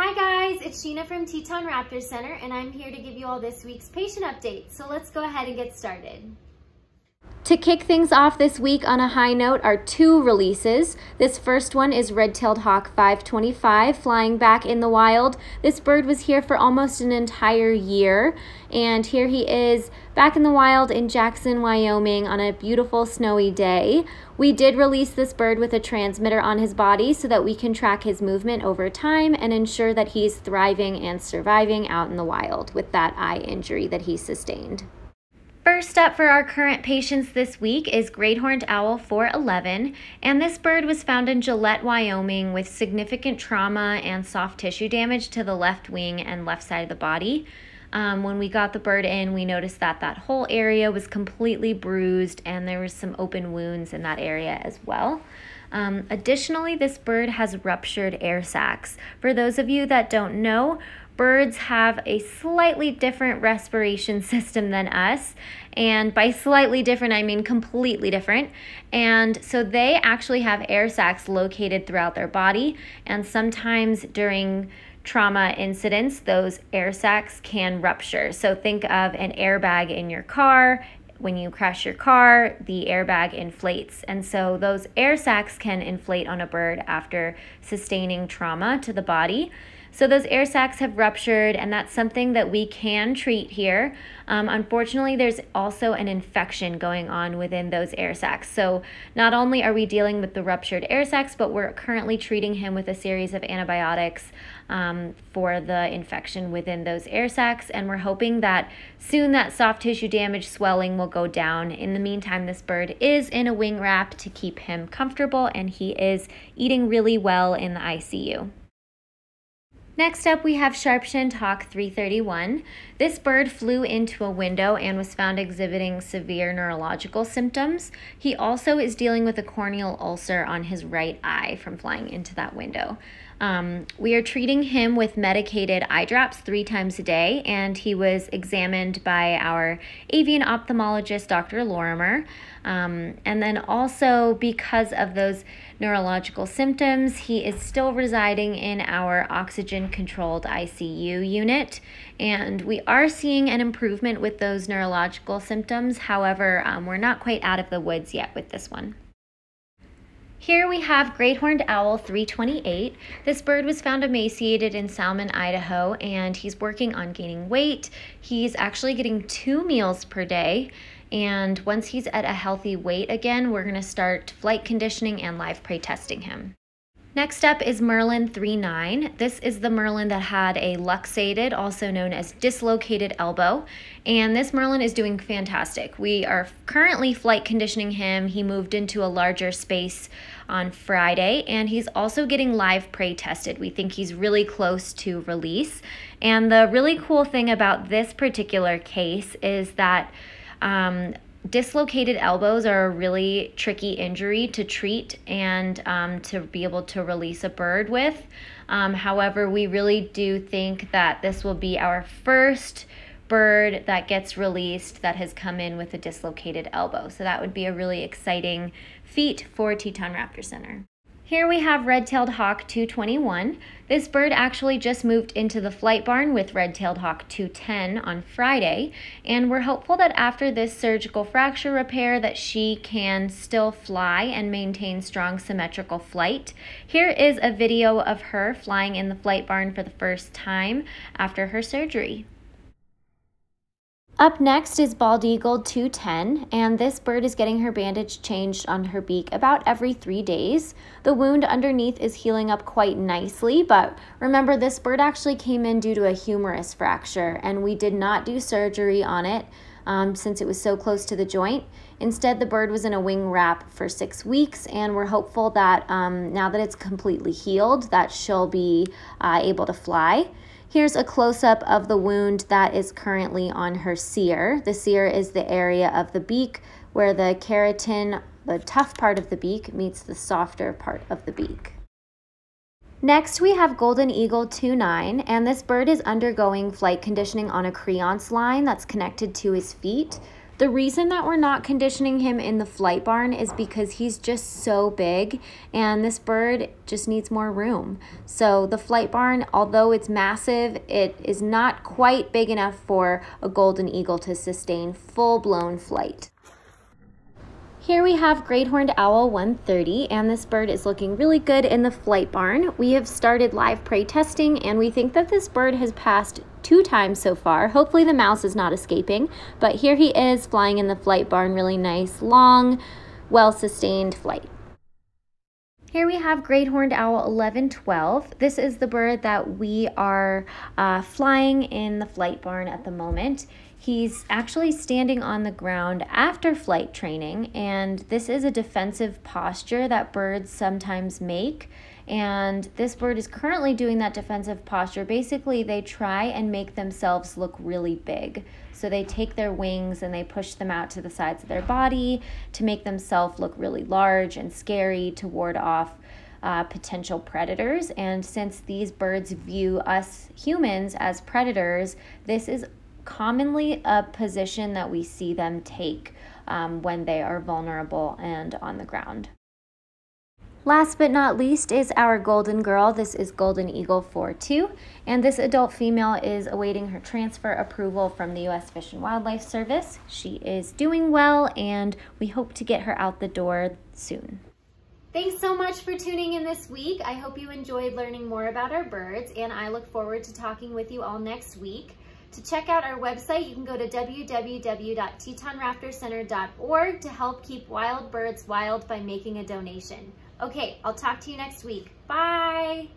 Hi guys, it's Sheena from Teton Raptor Center and I'm here to give you all this week's patient update. So let's go ahead and get started. To kick things off this week on a high note are two releases. This first one is Red-tailed Hawk 525 flying back in the wild. This bird was here for almost an entire year and here he is back in the wild in Jackson, Wyoming on a beautiful snowy day. We did release this bird with a transmitter on his body so that we can track his movement over time and ensure that he's thriving and surviving out in the wild with that eye injury that he sustained. First up for our current patients this week is Great Horned Owl 411, and this bird was found in Gillette, Wyoming with significant trauma and soft tissue damage to the left wing and left side of the body. Um, when we got the bird in, we noticed that that whole area was completely bruised and there was some open wounds in that area as well. Um, additionally, this bird has ruptured air sacs. For those of you that don't know, birds have a slightly different respiration system than us. And by slightly different, I mean completely different. And so they actually have air sacs located throughout their body. And sometimes during trauma incidents, those air sacs can rupture. So think of an airbag in your car. When you crash your car, the airbag inflates. And so those air sacs can inflate on a bird after sustaining trauma to the body. So those air sacs have ruptured, and that's something that we can treat here. Um, unfortunately, there's also an infection going on within those air sacs. So not only are we dealing with the ruptured air sacs, but we're currently treating him with a series of antibiotics um, for the infection within those air sacs. And we're hoping that soon that soft tissue damage swelling will go down. In the meantime, this bird is in a wing wrap to keep him comfortable, and he is eating really well in the ICU. Next up, we have Sharp-shinned Hawk 331. This bird flew into a window and was found exhibiting severe neurological symptoms. He also is dealing with a corneal ulcer on his right eye from flying into that window. Um, we are treating him with medicated eye drops three times a day, and he was examined by our avian ophthalmologist, Dr. Lorimer. Um, and then also, because of those neurological symptoms, he is still residing in our oxygen controlled ICU unit. And we are seeing an improvement with those neurological symptoms. However, um, we're not quite out of the woods yet with this one. Here we have Great Horned Owl 328. This bird was found emaciated in Salmon, Idaho, and he's working on gaining weight. He's actually getting two meals per day. And once he's at a healthy weight again, we're to start flight conditioning and live prey testing him. Next up is Merlin 39. This is the Merlin that had a luxated, also known as dislocated elbow, and this Merlin is doing fantastic. We are currently flight conditioning him. He moved into a larger space on Friday, and he's also getting live prey tested. We think he's really close to release. And the really cool thing about this particular case is that um, dislocated elbows are a really tricky injury to treat and um, to be able to release a bird with. Um, however, we really do think that this will be our first bird that gets released that has come in with a dislocated elbow. So that would be a really exciting feat for Teton Raptor Center. Here we have red-tailed hawk 221. This bird actually just moved into the flight barn with red-tailed hawk 210 on Friday, and we're hopeful that after this surgical fracture repair that she can still fly and maintain strong symmetrical flight. Here is a video of her flying in the flight barn for the first time after her surgery. Up next is Bald Eagle 210, and this bird is getting her bandage changed on her beak about every three days. The wound underneath is healing up quite nicely, but remember this bird actually came in due to a humerus fracture, and we did not do surgery on it um, since it was so close to the joint. Instead, the bird was in a wing wrap for six weeks, and we're hopeful that um, now that it's completely healed, that she'll be uh, able to fly. Here's a close-up of the wound that is currently on her cere. The cere is the area of the beak where the keratin, the tough part of the beak, meets the softer part of the beak. Next, we have Golden Eagle 2-9, and this bird is undergoing flight conditioning on a creance line that's connected to his feet. The reason that we're not conditioning him in the flight barn is because he's just so big and this bird just needs more room. So the flight barn, although it's massive, it is not quite big enough for a golden eagle to sustain full-blown flight. Here we have Great Horned Owl 130, and this bird is looking really good in the flight barn. We have started live prey testing, and we think that this bird has passed two times so far. Hopefully the mouse is not escaping, but here he is flying in the flight barn, really nice, long, well-sustained flight. Here we have Great Horned Owl 1112. This is the bird that we are uh, flying in the flight barn at the moment. He's actually standing on the ground after flight training, and this is a defensive posture that birds sometimes make. And this bird is currently doing that defensive posture. Basically, they try and make themselves look really big. So they take their wings and they push them out to the sides of their body to make themselves look really large and scary to ward off uh, potential predators. And since these birds view us humans as predators, this is commonly a position that we see them take um, when they are vulnerable and on the ground. Last but not least is our golden girl. This is Golden Eagle 4-2, and this adult female is awaiting her transfer approval from the U.S. Fish and Wildlife Service. She is doing well, and we hope to get her out the door soon. Thanks so much for tuning in this week. I hope you enjoyed learning more about our birds, and I look forward to talking with you all next week. To check out our website, you can go to www.tetonraptorcenter.org to help keep wild birds wild by making a donation. Okay, I'll talk to you next week. Bye!